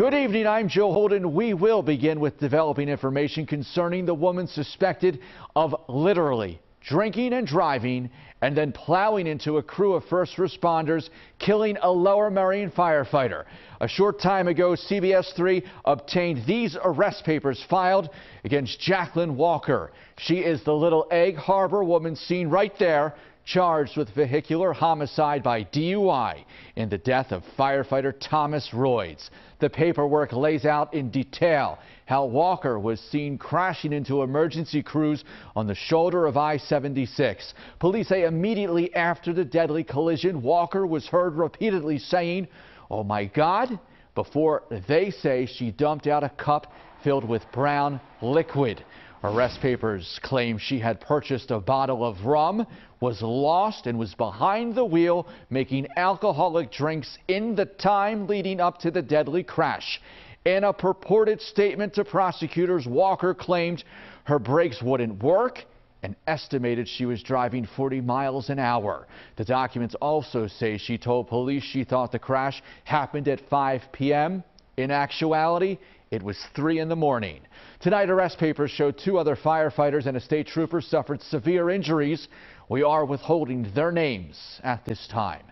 Good evening, I'm Joe Holden. We will begin with developing information concerning the woman suspected of literally drinking and driving and then plowing into a crew of first responders, killing a Lower Merion firefighter. A short time ago, CBS 3 obtained these arrest papers filed against Jacquelyn Walker. She is the Little Egg Harbor woman seen right there charged with vehicular homicide by DUI in the death of firefighter Thomas Royds. The paperwork lays out in detail how Walker was seen crashing into emergency crews on the shoulder of I-76. Police say immediately after the deadly collision, Walker was heard repeatedly saying, oh my God, before they say she dumped out a cup filled with brown liquid. Arrest papers claim she had purchased a bottle of rum, was lost, and was behind the wheel making alcoholic drinks in the time leading up to the deadly crash. In a purported statement to prosecutors, Walker claimed her brakes wouldn't work and estimated she was driving 40 miles an hour. The documents also say she told police she thought the crash happened at 5 p.m. In actuality, it was 3 in the morning. Tonight, arrest papers show two other firefighters and a state trooper suffered severe injuries. We are withholding their names at this time.